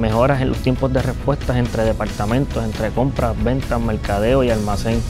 mejoras en los tiempos de respuestas entre departamentos, entre compras, ventas, mercadeo y almacén.